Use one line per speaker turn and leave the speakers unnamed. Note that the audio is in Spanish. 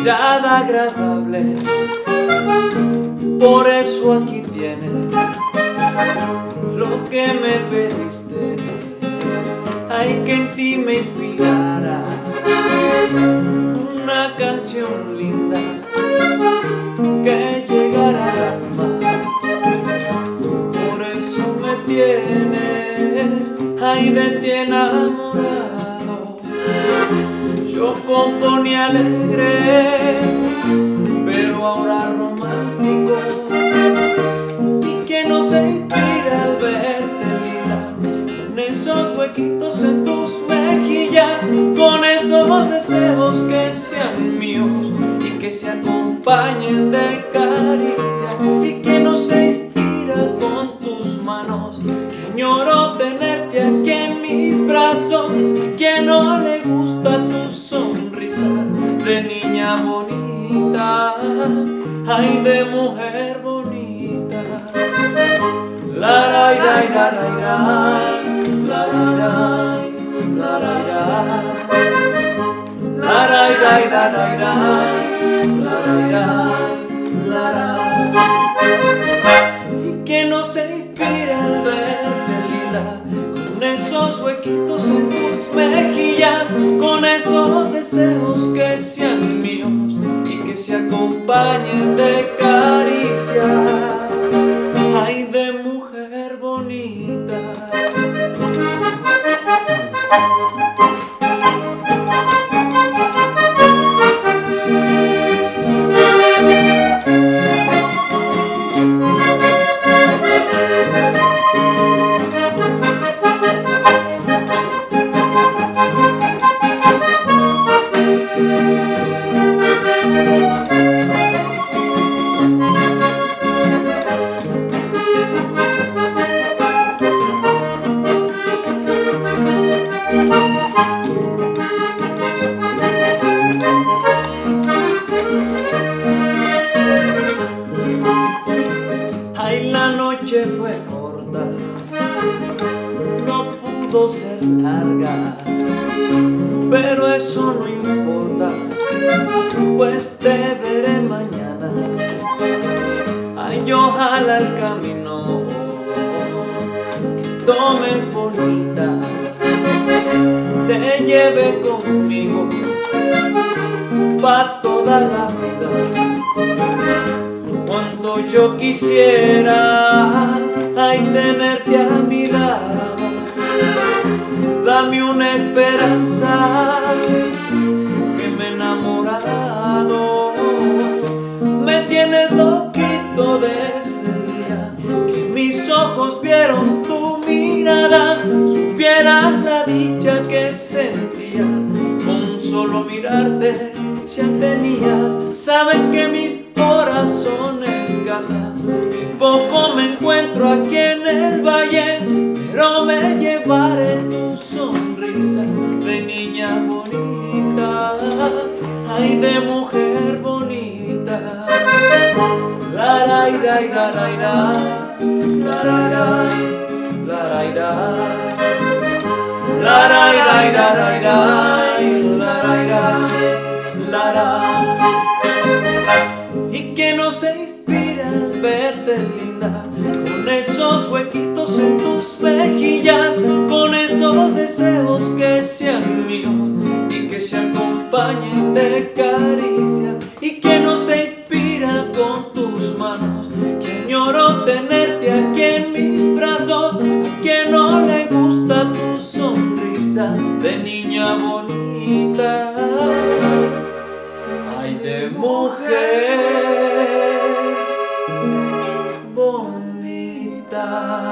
mirada agradable. Por eso aquí tienes lo que me pediste. Hay que en ti me inspirara una canción linda que llegara al alma. Por eso me tienes ahí de ti enamorado. Yo componía alegre, pero ahora romántico. Y que no se inspira al verte linda, con esos huequitos en tus mejillas, con esos deseos que sean míos y que se acompañen de caricia bonita, ay de mujer bonita. La la la la la la la la la que no se inspira al verte linda con esos huequitos en tus mejillas con esos deseos que sean míos que se acompañen de fue corta, no pudo ser larga, pero eso no importa, pues te veré mañana. Ay, ojalá el camino. Que tomes bonita, te lleve conmigo. Pa' toda la vida. Cuánto yo quisiera. Ay tenerte a mi lado. Dame una esperanza. Que me he desde el día que mis ojos vieron tu mirada supieras la dicha que sentía. Con solo mirarte ya tenías sabes que mis corazones casas. Poco me encuentro aquí en el valle pero me llevaré tu sonrisa y que no se inspira al verte linda con esos huequitos en tus mejillas con esos deseos que sean míos y que se acompañen de caricia y que no se inspira con tus ay de mujer bonita.